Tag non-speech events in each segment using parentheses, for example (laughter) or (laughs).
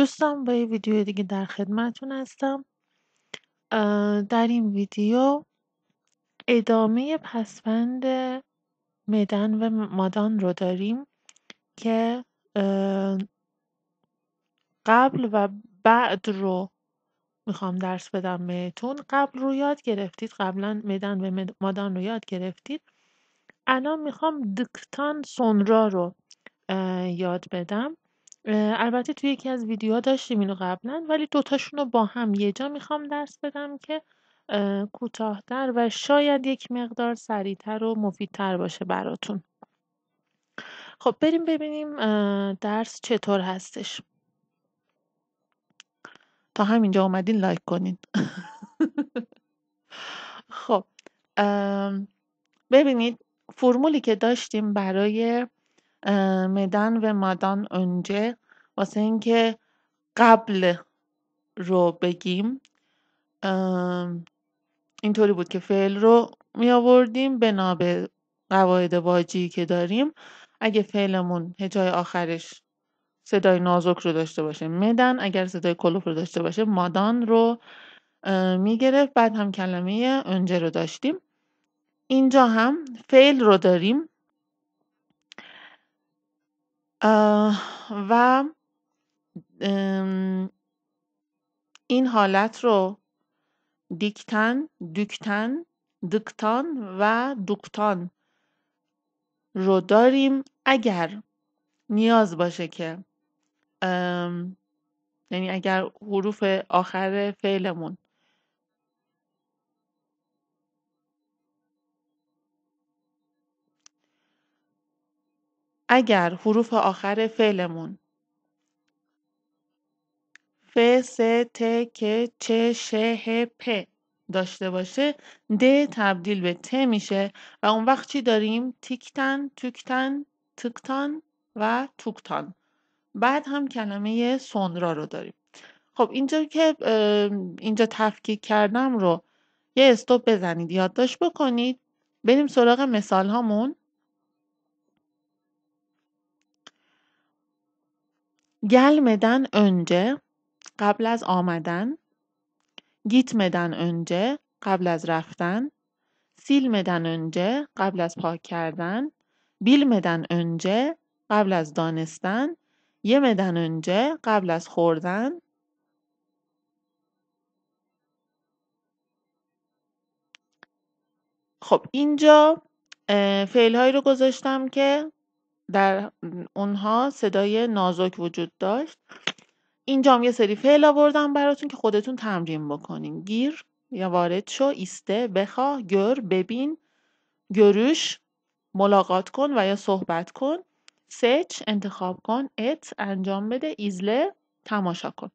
دوستان با یه ویدیو دیگه در خدمتون هستم. در این ویدیو ادامه پسوند مدن و مادان رو داریم که قبل و بعد رو می‌خوام درس بدم بهتون. قبل رو یاد گرفتید قبلا مدن و مادان رو یاد گرفتید. الان می‌خوام دکتان سونرا رو یاد بدم. البته توی یکی از ویدیوها داشتیم اینو قبلا ولی دوتاشون رو با هم یه جا می‌خوام درس بدم که کوتاهتر و شاید یک مقدار سریعتر و مفیدتر باشه براتون. خب بریم ببینیم درس چطور هستش. تا همینجا اومدین لایک کنین. (laughs) خب ببینید فرمولی که داشتیم برای مدن و مادان önce واسه اینکه قبل رو بگیم. اینطوری بود که فعل رو می آوردیم بنا به قواعد واجی که داریم. اگه فعلمون هجای آخرش صدای نازک رو داشته باشه مدن اگر صدای کلوف رو داشته باشه مادان رو می‌گرفت. بعد هم کلمه önce رو داشتیم. اینجا هم فعل رو داریم. و این حالت رو دیکتن، دوکتن، دکتان و دوکتان رو داریم. اگر نیاز باشه که یعنی اگر حروف آخر فعلمون اگر حروف آخر فعلمون. ف س ت ک چ ش ه پ داشته باشه د تبدیل به ت میشه و اون وقت چی داریم؟ تیکتن توکتن تکتان و توکتان. بعد هم کلمه سونرا رو داریم. خب اینجا که اینجا تفکیک کردم رو یه استوب بزنید یادداشت بکنید. بریم سراغ مثال هامون gelmeden önce قبل از آمدن gitmeden önce قبل از رفتن silmeden önce قبل از پاک کردن bilmeden önce قبل از دانستن yemeden önce قبل از خوردن خب اینجا فعل هایی رو گذاشتم که در اونها صدای نازک وجود داشت. اینجا هم یه سری فعل آوردم براتون که خودتون تمرین بکنین. گیر یا وارد شو ایسته بخواه گر ببین گروش ملاقات کن و یا صحبت کن. سچ انتخاب کن. ات انجام بده. ایزله تماشا کن.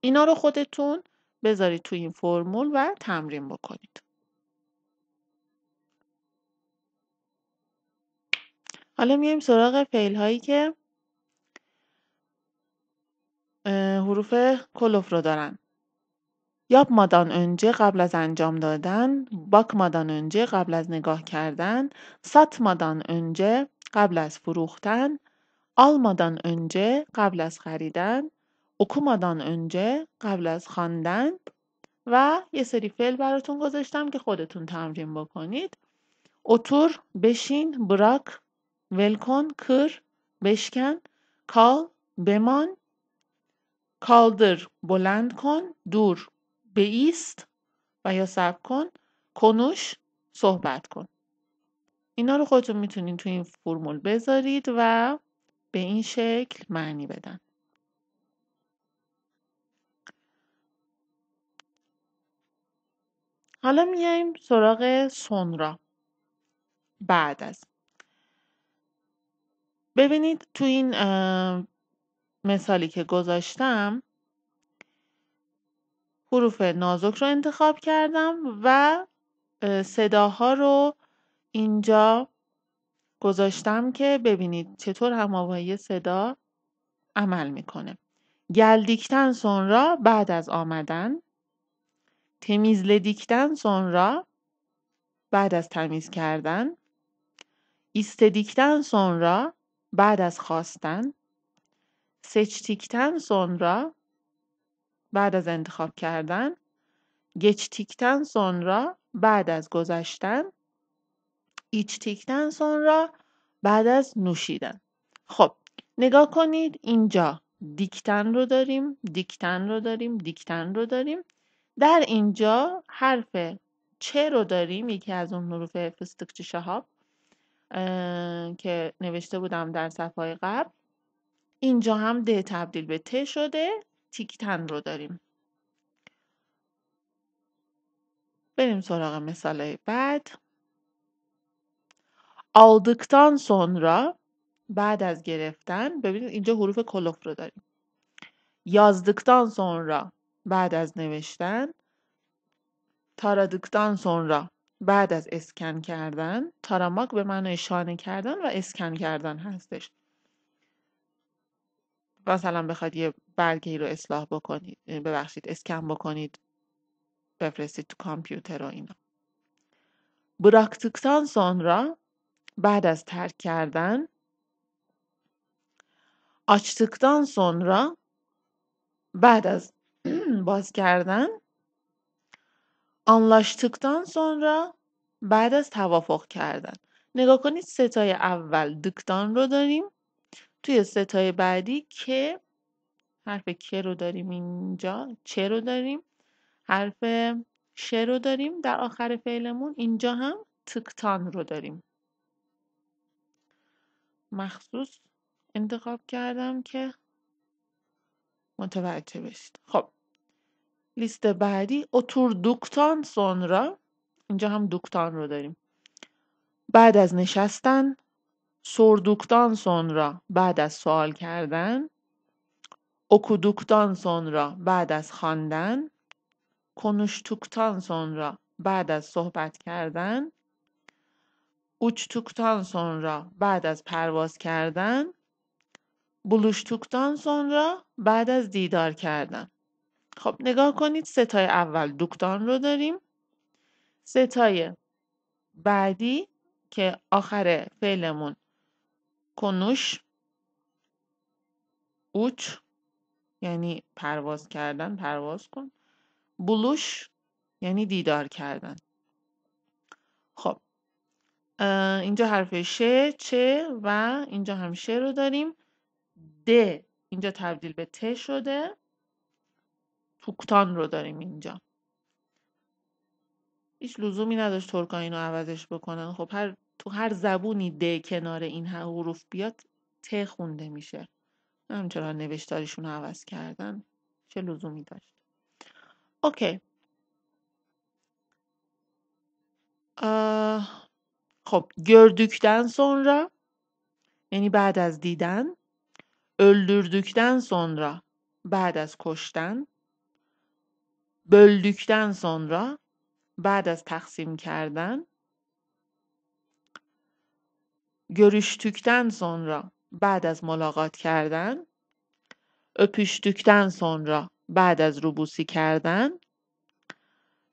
اینا رو خودتون بذارید توی این فرمول و تمرین بکنید. حالا میایم سراغ فعل هایی که حروف کلوف رو دارن. مادان önce قبل از انجام دادن مادان önce قبل از نگاه کردن مادان önce قبل از فروختن مادان önce قبل از خریدن مادان önce قبل از خواندن و یه سری فعل براتون گذاشتم که خودتون تمرین بکنید. اتور بشین براک ولکن کر بشکن کال بمان kaldır بلند کن دور بایست و یا صبر کن کنوش صحبت کن اینا رو خودتون می‌تونید تو این فرمول بذارید و به این شکل معنی بدن حالا میایم سراغ سونرا بعد از ببینید تو این مثالی که گذاشتم حروف نازک رو انتخاب کردم و صداها رو اینجا گذاشتم که ببینید چطور هماوایی صدا عمل می‌کنه. گلدیکتن سونرا بعد از آمدن. تمیزلدیکتن سونرا بعد از تمیز کردن. ایستدیکتن سونرا بعد از خواستن Seçtikten sonra بعد از انتخاب کردن geçtikten sonra بعد از گذشتن içtikten sonra بعد از نوشیدن. خب نگاه کنید اینجا دیکتن رو داریم دیکتن رو داریم دیکتن رو داریم. در اینجا حرف چه رو داریم؟ یکی از اون حروف فستقچی شهاب که نوشته بودم در صفحه قبل. اینجا هم د تبدیل به ت شده. تیکتن رو داریم. بریم سراغ مثال بعد. aldıktan sonra بعد از گرفتن ببینید اینجا حروف کلوف رو داریم. yazdıktan sonra بعد از نوشتن taradıktan sonra بعد از اسکن کردن تاراماک به معنای شانه کردن و اسکن کردن هستش. مثلا بخواد یه برگه رو اصلاح بکنید ببخشید اسکن بکنید بفرستید تو کامپیوتر و اینا. bıraktıktan sonra بعد از ترک کردن açtıktan sonra بعد از (clears throat) باز کردن anlaştıktan sonra بعد از توافق کردن. نگاه کنید ستای اول دکتان رو داریم. توی ستای بعدی که حرف که رو داریم اینجا چه رو داریم. حرف ش رو داریم. در آخر فعلمون اینجا هم تکتان رو داریم. مخصوص انتخاب کردم که متوجه بشید. خب. لیست بعدی oturduktan sonra اینجا هم دوکتان رو داریم. بعد از نشستن sorduktan sonra بعد از سوال کردن. okuduktan sonra بعد از خواندن. konuştuktan sonra بعد از صحبت کردن. uçtuktan sonra بعد از پرواز کردن. buluştuktan sonra بعد از دیدار کردن. خب نگاه کنید ستای اول دوکتان رو داریم. ستای بعدی که آخر فعلمون کنوش اوچ یعنی پرواز کردن پرواز کن. بلوش یعنی دیدار کردن. خب اینجا حرف ش چه و اینجا هم ش رو داریم. د اینجا تبدیل به ت شده. توکتان رو داریم اینجا. هیچ لزومی نداشت ترکا اینو عوضش بکنن. خب هر تو هر زبونی د کنار این حروف بیاد ت خونده میشه. هم چرا نوشتاریشون عوض کردن. چه لزومی داشت. اوکی. خب gördükten sonra یعنی بعد از دیدن. öldürdükten sonra بعد از کشتن. Böldükten sonra بعد از تقسیم کردن görüştükten sonra بعد از ملاقات کردن öpüştükten sonra بعد از روبوسی کردن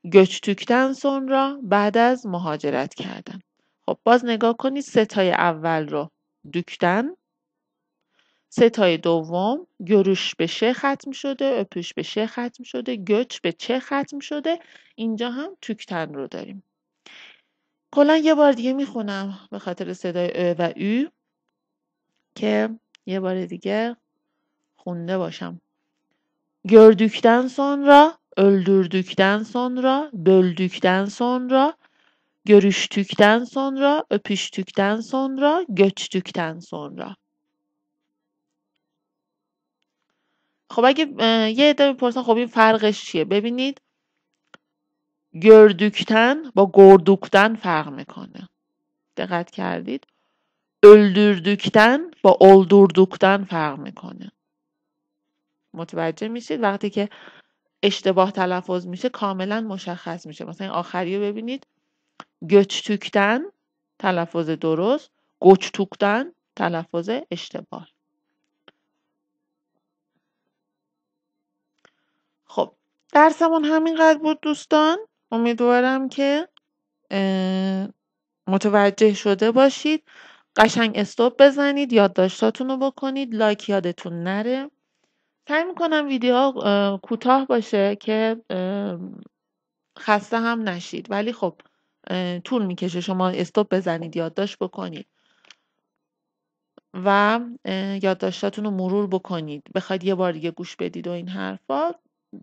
göçtükten sonra بعد از مهاجرت کردن. خب باز نگاه کنید ستای اول رو دکتن ستای دوم گروش به شه ختم شده اپوش به شه ختم شده گچ به چه ختم شده اینجا هم توکتن رو داریم کلا یه بار دیگه می‌خونم به خاطر صدای ا و او که یه بار دیگه خونده باشم Gördükten sonra, öldürdükten sonra, böldükten sonra, görüştükten sonra, öpüştükten sonra, göçtükten sonra. خب اگه یه عده می‌پرسن خب این فرقش چیه؟ ببینید gördükten با گردوکتن فرق می‌کنه. دقت کردید؟ öldürdükten با oldurduktan فرق می‌کنه. متوجه میشید؟ وقتی که اشتباه تلفظ میشه کاملا مشخص میشه. مثلا این آخری رو ببینید. göçtükten تلفظ درست گچتوکتن تلفظ اشتباه. درسمون همینقدر بود دوستان. امیدوارم که متوجه شده باشید. قشنگ استوب بزنید یادداشتاتون رو بکنید لایک یادتون نره. سعی می‌کنم ویدیو کوتاه باشه که خسته هم نشید. ولی خب طول می‌کشه شما استوب بزنید یادداشت بکنید. و یادداشتاتون رو مرور بکنید. بخواید یه بار دیگه گوش بدید و این حرفا.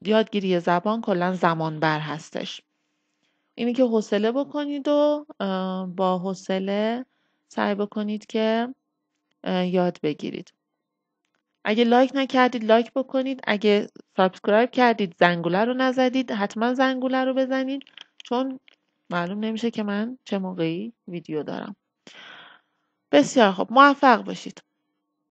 یادگیری زبان کلا زمان بر هستش. اینی که حوصله بکنید و با حوصله سعی بکنید که یاد بگیرید. اگه like نکردید like بکنید اگه subscribe کردید زنگوله رو نزدید حتما زنگوله رو بزنید چون معلوم نمیشه که من چه موقعی ویدیو دارم. بسیار خب موفق باشید.